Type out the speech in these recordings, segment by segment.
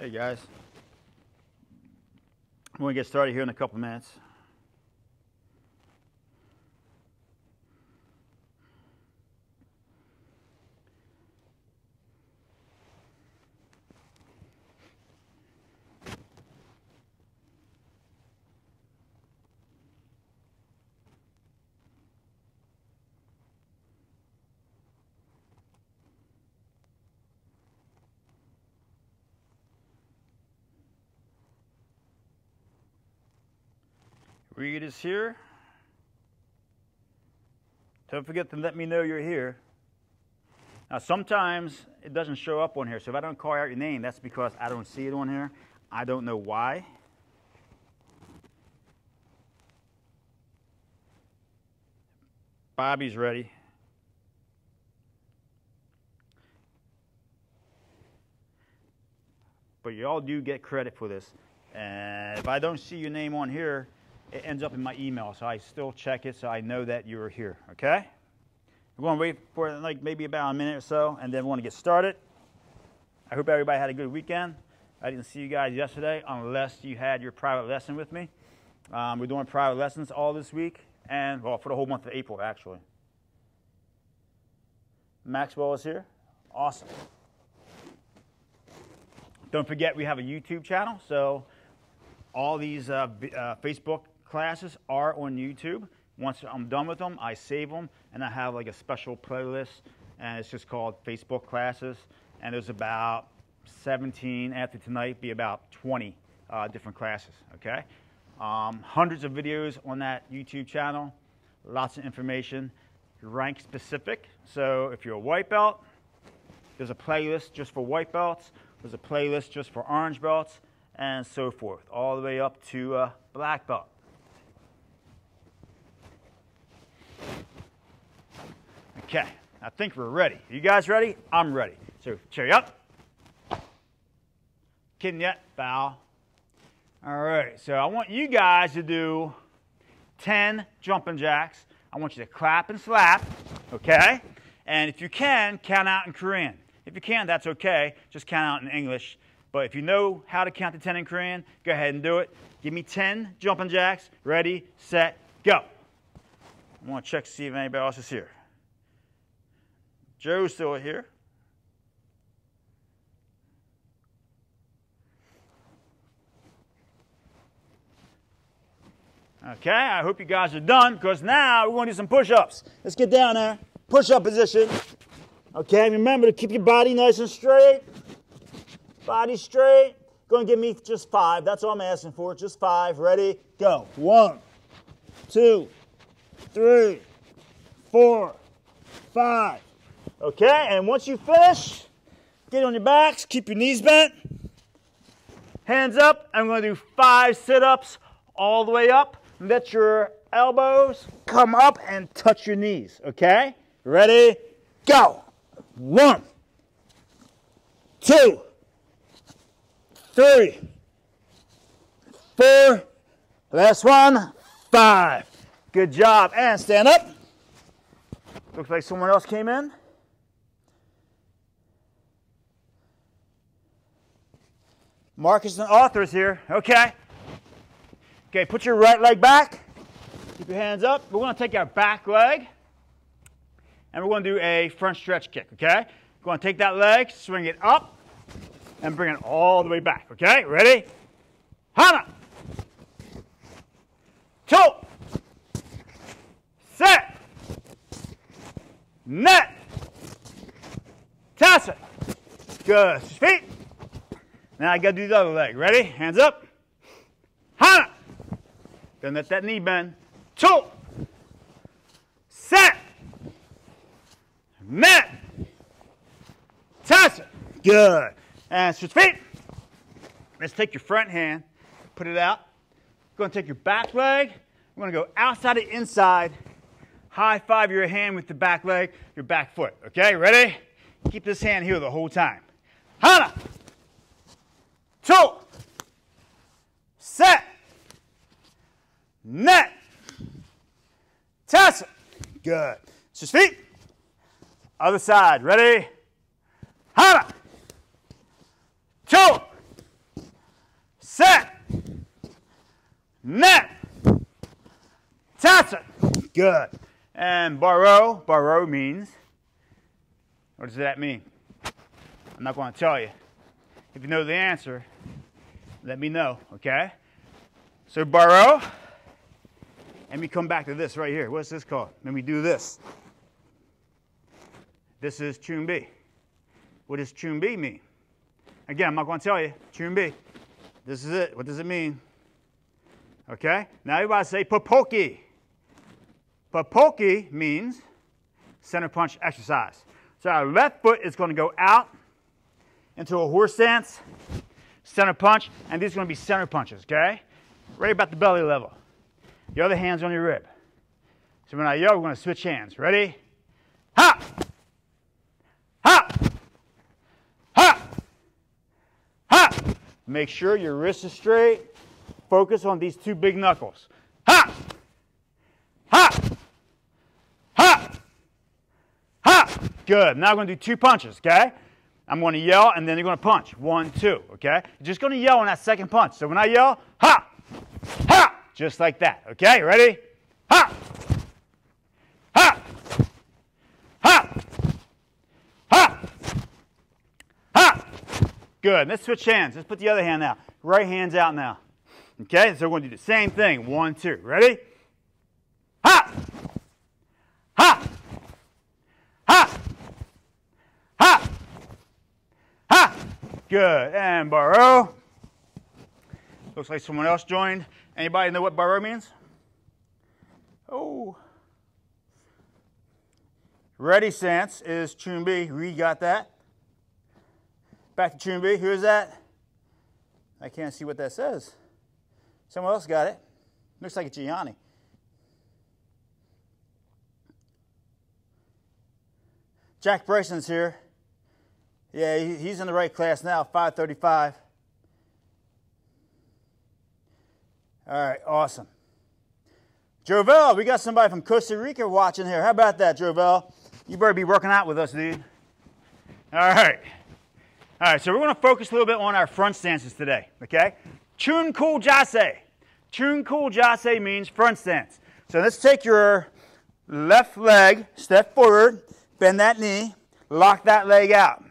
Hey guys. I'm going to get started here in a couple minutes. Reed is here. Don't forget to let me know you're here. Now, sometimes it doesn't show up on here, so if I don't call out your name, that's because I don't see it on here. I don't know why. Bobby's ready. But you all do get credit for this. And if I don't see your name on here, it ends up in my email, so I still check it so I know that you're here, okay? We're going to wait for like maybe about a minute or so, and then we want to get started. I hope everybody had a good weekend. I didn't see you guys yesterday unless you had your private lesson with me. Um, we're doing private lessons all this week, and well, for the whole month of April, actually. Maxwell is here. Awesome. Don't forget, we have a YouTube channel, so all these uh, uh, Facebook classes are on YouTube. Once I'm done with them, I save them, and I have like a special playlist, and it's just called Facebook classes. And there's about 17 after tonight, be about 20 uh, different classes. Okay, um, hundreds of videos on that YouTube channel, lots of information, rank specific. So if you're a white belt, there's a playlist just for white belts. There's a playlist just for orange belts, and so forth, all the way up to uh, black belt. Okay, I think we're ready. You guys ready? I'm ready. So, cherry up. Kidding yet? Bow. All right, so I want you guys to do 10 jumping jacks. I want you to clap and slap, okay? And if you can, count out in Korean. If you can't, that's okay. Just count out in English. But if you know how to count to 10 in Korean, go ahead and do it. Give me 10 jumping jacks. Ready, set, go. I want to check to see if anybody else is here. Joe's still here. Okay, I hope you guys are done because now we're going to do some push ups. Let's get down there. Push up position. Okay, remember to keep your body nice and straight. Body straight. Going to give me just five. That's all I'm asking for. Just five. Ready? Go. One, two, three, four, five. Okay, and once you finish, get on your backs, keep your knees bent, hands up. I'm to do five sit ups all the way up. Let your elbows come up and touch your knees. Okay, ready? Go. One, two, three, four, last one, five. Good job. And stand up. Looks like someone else came in. Marcus and authors here. Okay. Okay, put your right leg back. Keep your hands up. We're going to take our back leg and we're going to do a front stretch kick. Okay. We're going to take that leg, swing it up, and bring it all the way back. Okay. Ready? Hana. Two. Set. Net. Toss it. Good. Feet. Now I got to do the other leg. Ready? Hands up. Hana. Then let that knee bend. Two. Set. Net. Toss it. Good. And switch feet. Let's take your front hand, put it out. We're going to take your back leg. We're going to go outside to inside. High five your hand with the back leg, your back foot. Okay, ready? Keep this hand here the whole time. Hana two, set, net, test. Good. Switch feet. Other side. Ready? Hana. Two, set, net, test. Good. And baro. Baro means, what does that mean? I'm not going to tell you. If you know the answer, let me know, okay? So baro, and we come back to this right here. What's this called? Let me do this. This is chumbi. What does chumbi mean? Again, I'm not going to tell you. Chumbi. This is it. What does it mean? Okay? Now everybody say popoki. Popoki means center punch exercise. So our left foot is going to go out into a horse stance, center punch, and these are going to be center punches, okay? Right about the belly level. The other hand's on your rib. So when I yell, we're going to switch hands. Ready? Ha! Ha! Ha! Ha! Make sure your wrist is straight. Focus on these two big knuckles. Ha! Ha! Ha! Ha! Good. Now we're going to do two punches, okay? I'm going to yell and then you're going to punch. One, two, okay? You're just going to yell on that second punch. So when I yell, ha! Ha! Just like that, okay? Ready? Ha! Ha! Ha! Ha! Ha! Good. Let's switch hands. Let's put the other hand out. Right hand's out now. Okay? So we're going to do the same thing. One, two. Ready? Ha! Ha! Ha! Ha! Ha! Good. And baro. Looks like someone else joined. Anybody know what baro means? Oh. Ready Sense is chumbi. We got that. Back to chumbi. Who is that? I can't see what that says. Someone else got it. Looks like it's Gianni. Jack Bryson's here. Yeah, he's in the right class now, 535. All right, awesome. Jovel, we got somebody from Costa Rica watching here. How about that, Jovel? You better be working out with us, dude. All right. All right, so we're going to focus a little bit on our front stances today, okay? Chun Kul Jase. Chun Kul Jase means front stance. So let's take your left leg, step forward, bend that knee, lock that leg out.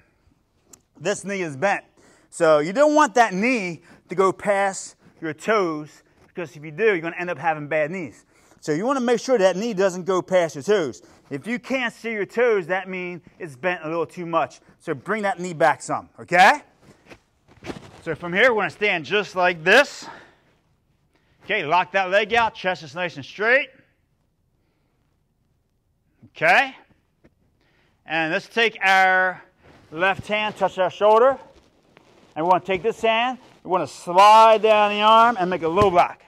This knee is bent. So you don't want that knee to go past your toes because if you do, you're going to end up having bad knees. So you want to make sure that knee doesn't go past your toes. If you can't see your toes, that means it's bent a little too much. So bring that knee back some, okay? So from here, we're going to stand just like this. Okay, lock that leg out, chest is nice and straight. Okay? And let's take our left hand, touch our shoulder. And we want to take this hand, we want to slide down the arm and make a low block.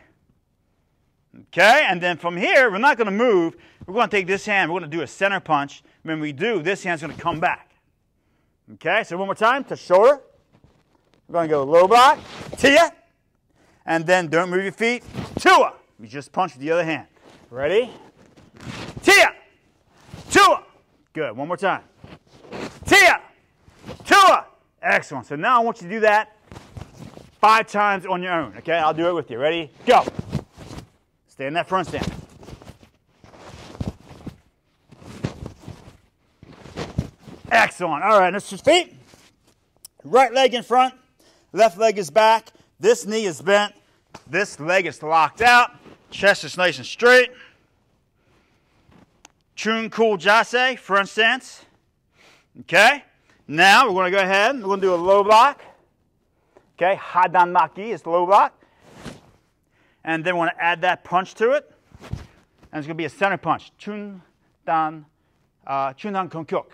Okay, and then from here, we're not going to move. We're going to take this hand, we're going to do a center punch. When we do, this hand's going to come back. Okay, so one more time, to shoulder. We're going to go low block, tia, and then don't move your feet, tua. We just punch with the other hand. Ready? Tia, tua. Good, one more time. Excellent. So now I want you to do that five times on your own. Okay, I'll do it with you. Ready? Go. Stay in that front stance. Excellent. All right, let's just feet. Right leg in front, left leg is back. This knee is bent. This leg is locked out. Chest is nice and straight. Chun Kul Jase, front stance. Okay. Now we're going to go ahead. We're going to do a low block. Okay. Hadan Maki is low block and then we're going to add that punch to it. And it's going to be a center punch. Chun dan, uh, chun dan kong kyok.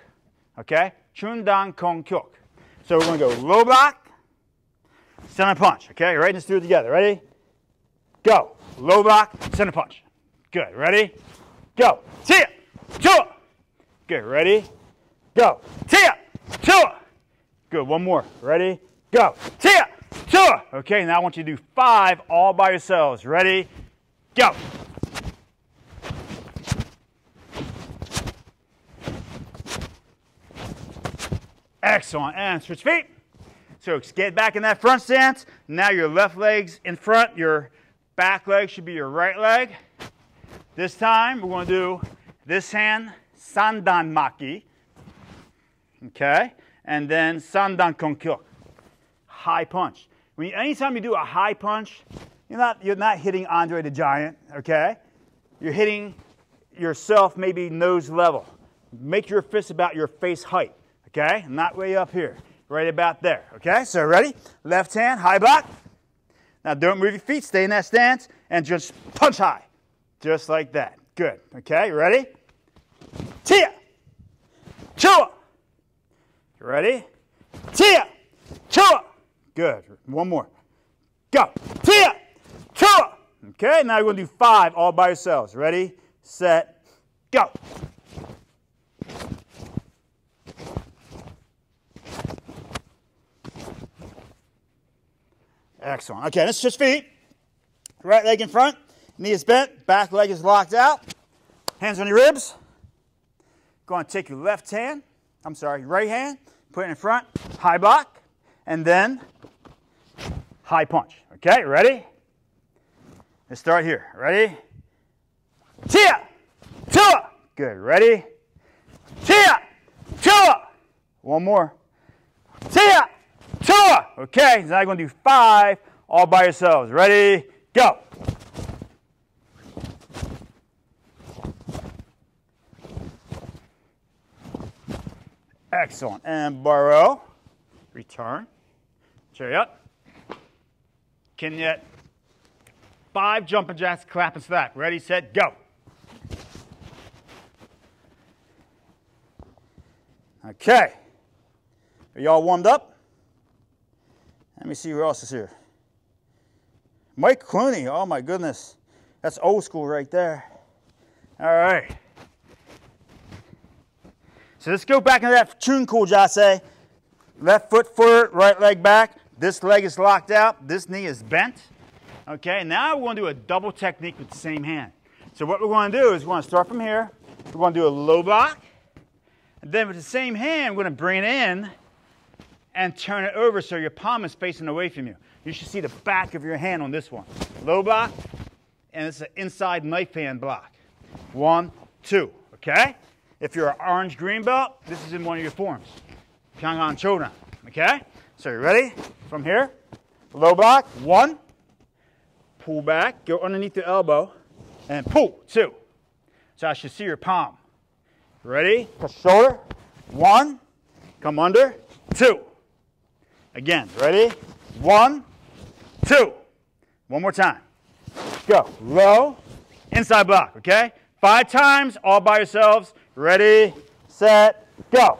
Okay? Chun dan kong kyok. So we're going to go low block, center punch. Okay? Right? Let's do it together. Ready? Go. Low block, center punch. Good. Ready? Go. Tia. Tua. Good. Ready? Go. Tia. Tua. Good. One more. Ready? Go. Tia. Two. Okay, now I want you to do five all by yourselves. Ready? Go. Excellent. And switch feet. So get back in that front stance. Now your left leg's in front. Your back leg should be your right leg. This time we're going to do this hand, sandan maki. Okay? And then sandan konkyok. High punch. When you, anytime you do a high punch, you're not, you're not hitting Andre the Giant, okay? You're hitting yourself maybe nose level. Make your fist about your face height, okay? Not way up here, right about there, okay? So ready? Left hand, high block. Now don't move your feet, stay in that stance, and just punch high. Just like that. Good, okay? Ready? Tia! Chua! You ready? Tia! Chua! Good. One more. Go. Tia! Chua! Okay, now you're going to do five all by yourselves. Ready, set, go. Excellent. Okay, let's switch feet. Right leg in front, knee is bent, back leg is locked out. Hands on your ribs. Go and take your left hand, I'm sorry, right hand, put it in front, high block, and then high punch. Okay, ready? Let's start here. Ready? Tia! Tua! Good. Ready? Tia! Tua! One more. Tia! Tua! Okay, now you're going to do five all by yourselves. Ready? Go. Excellent. And borrow. Return. Chariot. Kinyet. Five jumping jacks, clap and stack. Ready, set, go. Okay. Are y'all warmed up? Let me see who else is here. Mike Clooney. Oh my goodness. That's old school right there. All right. So let's go back into that Chun Kul Jase. Left foot forward, right leg back. This leg is locked out. This knee is bent. Okay, now we're going to do a double technique with the same hand. So what we're going to do is we're going to start from here. We're going to do a low block. And then with the same hand, we're going to bring it in and turn it over so your palm is facing away from you. You should see the back of your hand on this one. Low block, and it's an inside knife hand block. One, two, okay? If you're an orange green belt, this is in one of your forms. Pyongan Chodan, okay? So you ready? From here, low block, one, pull back, go underneath the elbow, and pull, two. So I should see your palm. Ready? Shoulder, one, come under, two. Again, ready? One, two. One more time. Go. Low, inside block, okay? Five times, all by yourselves. Ready, set, go.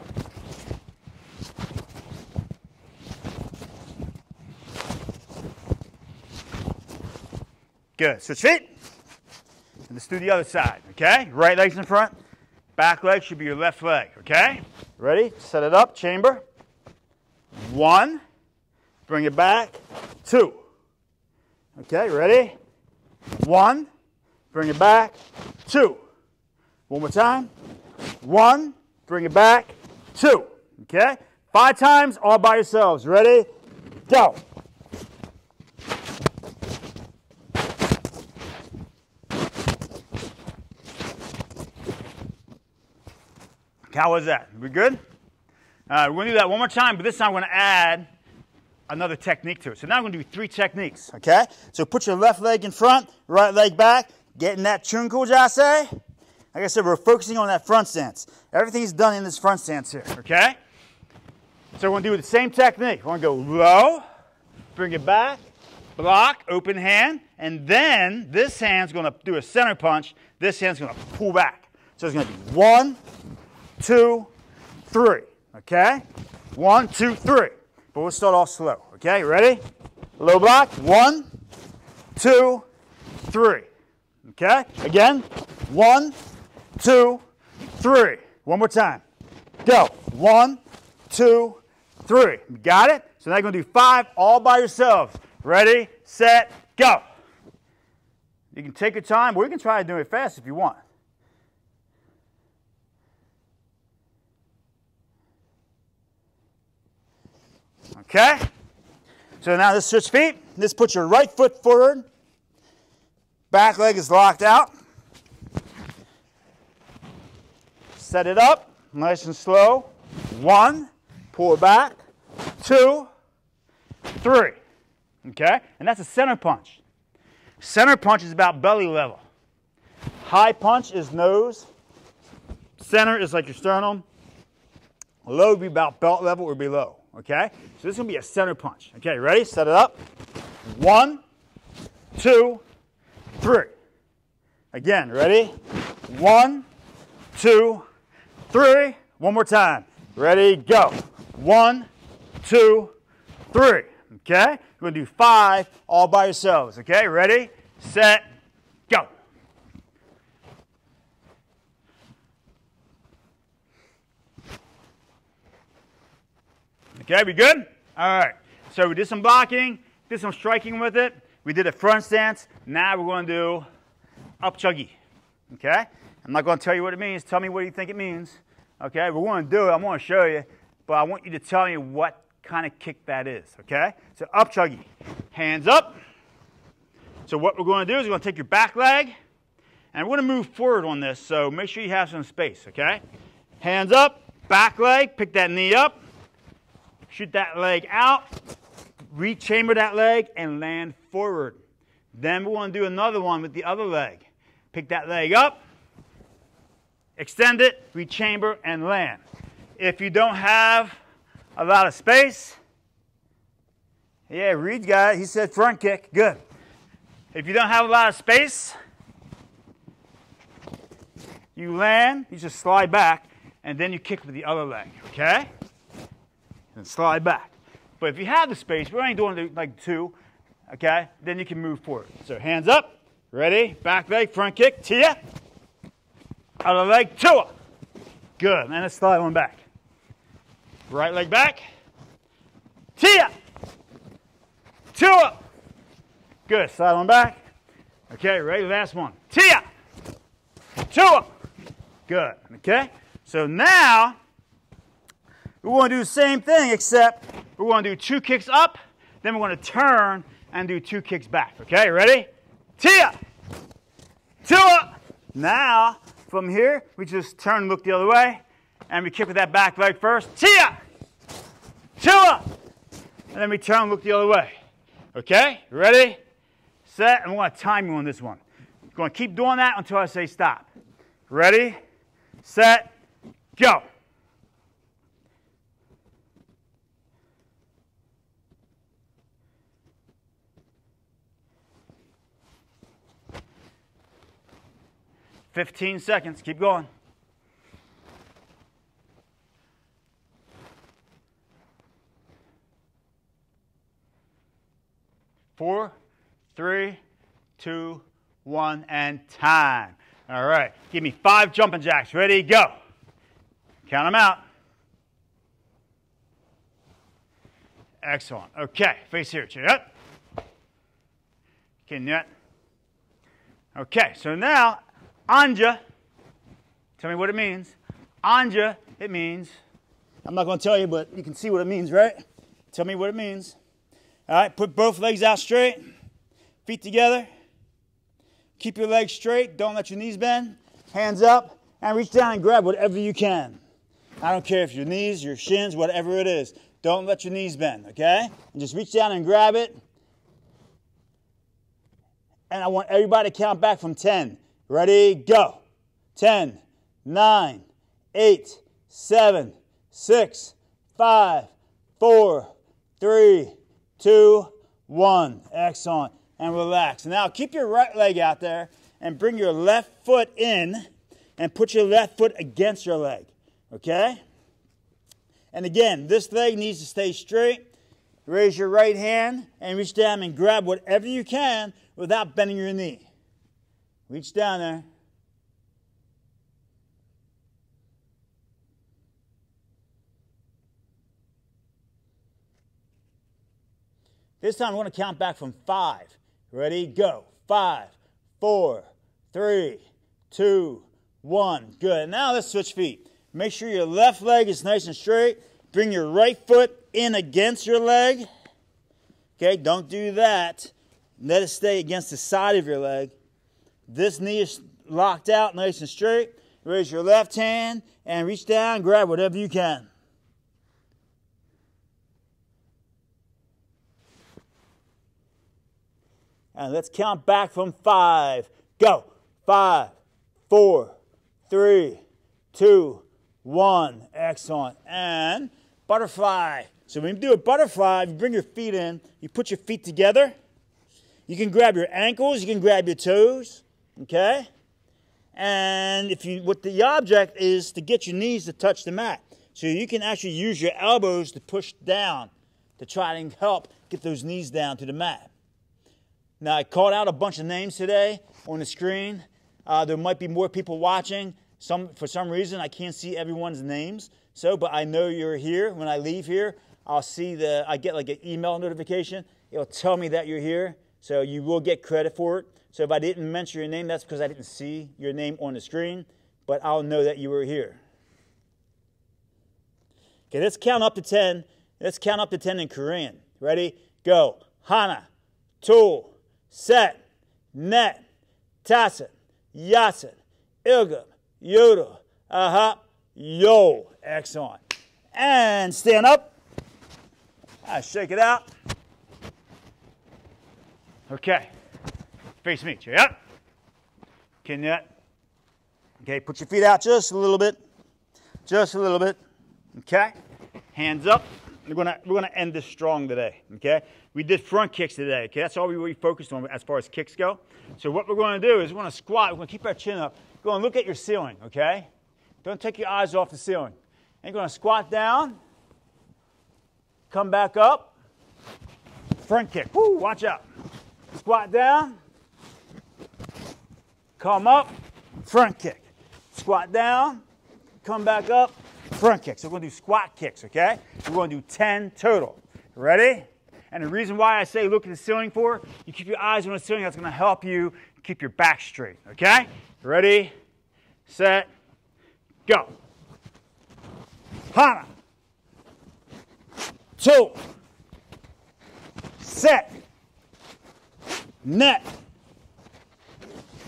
Good. Switch feet. And let's do the other side, okay? Right leg's in front. Back leg should be your left leg, okay? Ready? Set it up, chamber. One. Bring it back. Two. Okay, ready? One. Bring it back. Two. One more time. One. Bring it back. Two. Okay? Five times all by yourselves. Ready? Go. How was that? We good? Uh, we're going to do that one more time, but this time we're going to add another technique to it. So now I'm to do three techniques, okay? So put your left leg in front, right leg back, getting that Chun Kul Jase. Like I said, we're focusing on that front stance. Everything's done in this front stance here, okay? So we're to do the same technique. We're to go low, bring it back, block, open hand, and then this hand's going to do a center punch. This hand's going to pull back. So it's going to be one, two, three. Okay? One, two, three. But we'll start off slow. Okay, ready? Low block. One, two, three. Okay? Again. One, two, three. One more time. Go. One, two, three. got it? So now you're going to do five all by yourselves. Ready, set, go. You can take your time, or you can try to do it fast if you want. Okay? So now let's switch feet. Let's put your right foot forward. Back leg is locked out. Set it up, nice and slow. One, pull it back. Two, three. Okay? And that's a center punch. Center punch is about belly level. High punch is nose. Center is like your sternum. Low would be about belt level or below. Okay? So this is going to be a center punch. Okay, ready? Set it up. One, two, three. Again, ready? One, two, three. One more time. Ready, go. One, two, three. Okay? We're going to do five all by yourselves. Okay? Ready, set, go. Okay, we good? All right. So we did some blocking, did some striking with it. We did a front stance. Now we're going to do up chuggy. Okay? I'm not going to tell you what it means. Tell me what you think it means. Okay? We're going to do it. I'm going to show you. But I want you to tell me what kind of kick that is. Okay? So up chuggy. Hands up. So what we're going to do is we're going to take your back leg and we're going to move forward on this. So make sure you have some space. Okay? Hands up. Back leg. Pick that knee up. Shoot that leg out. Rechamber that leg and land forward. Then we're going to do another one with the other leg. Pick that leg up, extend it, rechamber, and land. If you don't have a lot of space, yeah, Reed's got it. He said front kick. Good. If you don't have a lot of space, you land, you just slide back, and then you kick with the other leg, okay? And slide back. But if you have the space, we're only doing like two, okay? Then you can move forward. So hands up, Ready? Back leg, front kick, tia. Other leg, tua. Good. And let's slide one back. Right leg back. Tia. Tua. Good. Slide one back. Okay, ready? Last one. Tia. Tua. Good. Okay? So now we want to do the same thing except we're going to do two kicks up, then we're going to turn and do two kicks back. Okay, ready? Tia. Tua. Now, from here, we just turn and look the other way, and we kick with that back leg first. Tia. Tua. And then we turn and look the other way. Okay? Ready? Set. We want to time you on this one. Going to keep doing that until I say stop. Ready? Set. Go. 15 seconds. Keep going. Four, three, two, one, and time. All right. Give me five jumping jacks. Ready, go. Count them out. Excellent. Okay, face here. Cheer up. Okay, net. Okay, so now Anja, tell me what it means. Anja, it means, I'm not going to tell you, but you can see what it means, right? Tell me what it means. All right, put both legs out straight, feet together. Keep your legs straight, don't let your knees bend. Hands up, and reach down and grab whatever you can. I don't care if your knees, your shins, whatever it is. Don't let your knees bend, okay? And just reach down and grab it. And I want everybody to count back from 10. Ready, go. 10, 9, 8, 7, 6, 5, 4, 3, 2, 1. Excellent. And relax. Now keep your right leg out there and bring your left foot in and put your left foot against your leg. Okay? And again, this leg needs to stay straight. Raise your right hand and reach down and grab whatever you can without bending your knee. Reach down there. This time I'm going to count back from five. Ready? Go. Five, four, three, two, one. Good. Now let's switch feet. Make sure your left leg is nice and straight. Bring your right foot in against your leg. Okay, don't do that. Let it stay against the side of your leg. This knee is locked out nice and straight. Raise your left hand and reach down, grab whatever you can. And let's count back from five. Go. Five, four, three, two, one. Excellent. And butterfly. So when you do a butterfly, you bring your feet in, you put your feet together. You can grab your ankles, you can grab your toes, okay? And if you, what the object is to get your knees to touch the mat. So you can actually use your elbows to push down to try and help get those knees down to the mat. Now, I called out a bunch of names today on the screen. Uh, there might be more people watching. Some, for some reason, I can't see everyone's names. So, but I know you're here. When I leave here, I'll see the, I get like an email notification. It'll tell me that you're here. So you will get credit for it. So if I didn't mention your name, that's because I didn't see your name on the screen, but I'll know that you were here. Okay, let's count up to 10. Let's count up to 10 in Korean. Ready? Go. Hana, two, set, net, taset, yaset, ilgub, yoda, aha, yo. Excellent. And stand up. I shake it out. Okay. Face me. Yep. Can yet? Okay, put your feet out just a little bit. Just a little bit. Okay. Hands up. We're gonna we're gonna end this strong today. Okay. We did front kicks today. Okay, that's all we really focused on as far as kicks go. So what we're to do is we're to squat. We're to keep our chin up. Go and look at your ceiling. Okay. Don't take your eyes off the ceiling. And you're to squat down. Come back up. Front kick. Woo, watch out. Squat down. Come up. Front kick. Squat down. Come back up. Front kick. So we're to do squat kicks, okay? We're to do 10 total. Ready? And the reason why I say look at the ceiling for, you keep your eyes on the ceiling, that's to help you keep your back straight, okay? Ready, set, go. Hana. Two. Set. Net.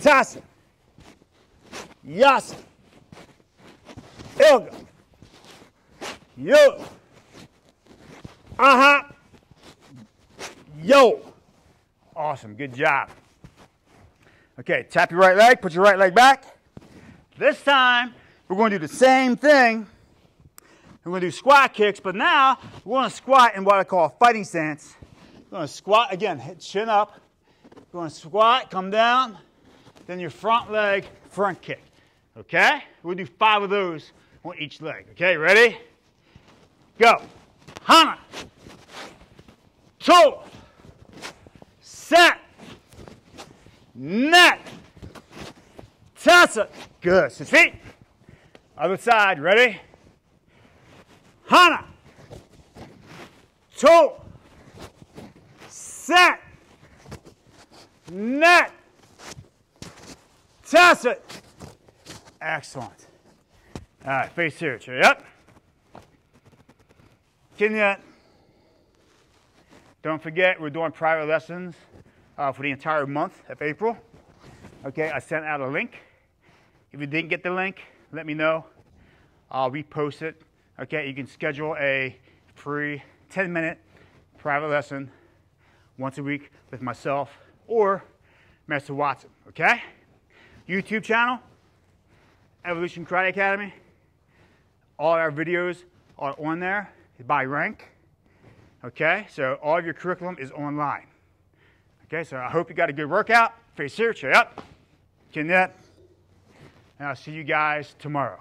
Tasa. Yasa. Ilga. Yo. Uh-huh. Yo. Awesome. Good job. Okay, tap your right leg, put your right leg back. This time, we're going to do the same thing. We're going to do squat kicks, but now we're going to squat in what I call a fighting stance. We're going to squat again, hit chin up. We're going to squat, come down, then your front leg, front kick. Okay? We'll do five of those on each leg. Okay, ready? Go. Hana. Two set, net, tessa. Good. Switch feet. Other side. Ready? Hana. Two. Set. Net. Tessa. Excellent. All right, face. Cheer up. Kenya. Don't forget, we're doing private lessons uh, for the entire month of April. Okay, I sent out a link. If you didn't get the link, let me know. I'll repost it. Okay, you can schedule a free 10 minute private lesson once a week with myself or Master Watson. Okay? YouTube channel, Evolution Karate Academy. All our videos are on there by rank. Okay, so all of your curriculum is online. Okay, so I hope you got a good workout. Face here, cheer up. Chin that. And I'll see you guys tomorrow.